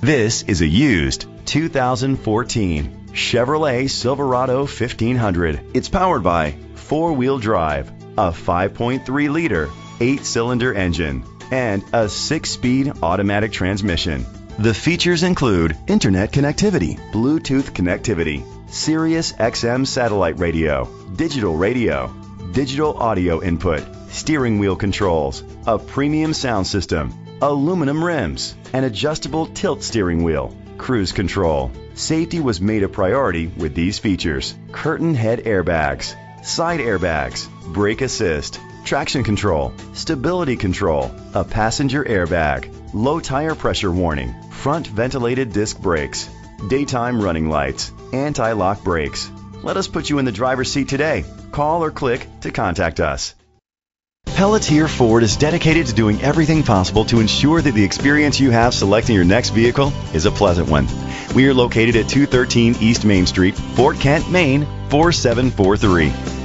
This is a used 2014 Chevrolet Silverado 1500. It's powered by four-wheel drive, a 5.3 liter, eight-cylinder engine, and a six-speed automatic transmission. The features include internet connectivity, Bluetooth connectivity, Sirius XM satellite radio, digital radio, digital audio input, steering wheel controls, a premium sound system, aluminum rims, an adjustable tilt steering wheel, cruise control. Safety was made a priority with these features. Curtain head airbags, side airbags, brake assist, traction control, stability control, a passenger airbag, low tire pressure warning, front ventilated disc brakes, daytime running lights, anti-lock brakes. Let us put you in the driver's seat today. Call or click to contact us. Pelletier Ford is dedicated to doing everything possible to ensure that the experience you have selecting your next vehicle is a pleasant one. We are located at 213 East Main Street, Fort Kent, Maine 4743.